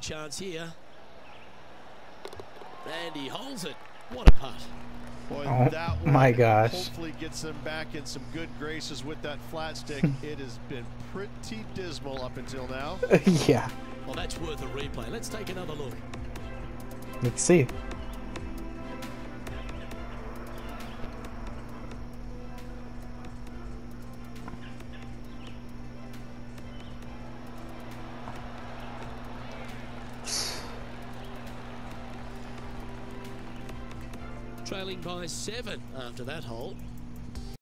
chance here. And he holds it. What a putt. Boy, Oh, that my gosh. Hopefully gets them back in some good graces with that flat stick. it has been pretty dismal up until now. yeah. Well, that's worth a replay. Let's take another look. Let's see. Trailing by seven after that hole.